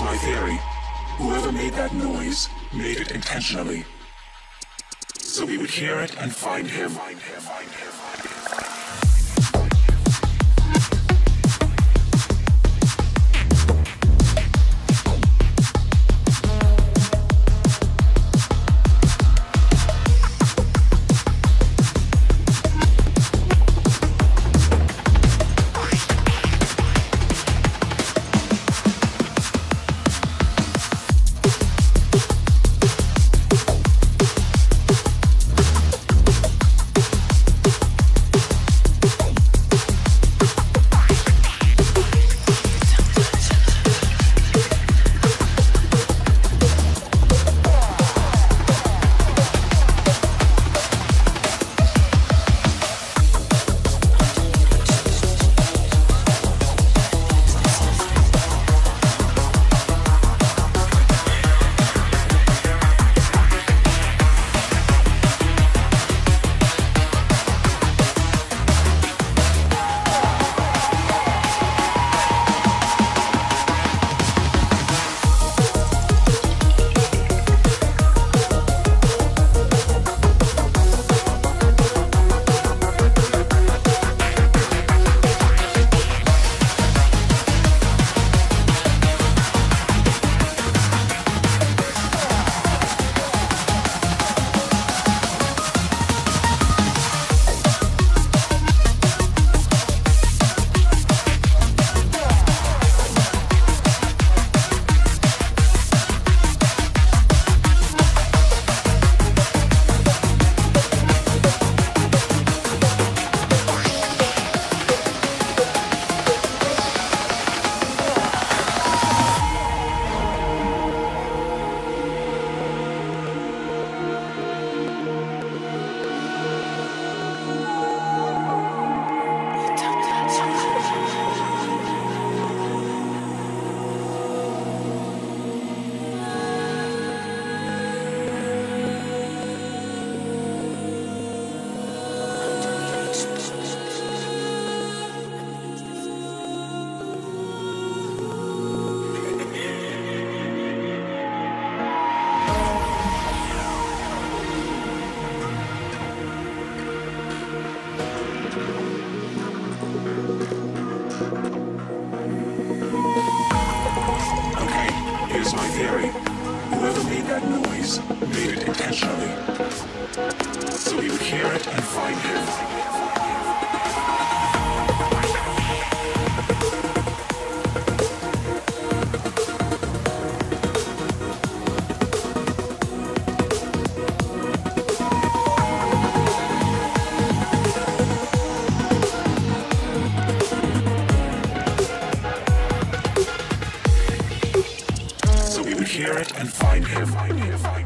my theory. Whoever made that noise made it intentionally. So we would hear it and find him. Find him, find him. Whoever made that noise made it intentionally. So he would hear it and find him. and find him. Find him.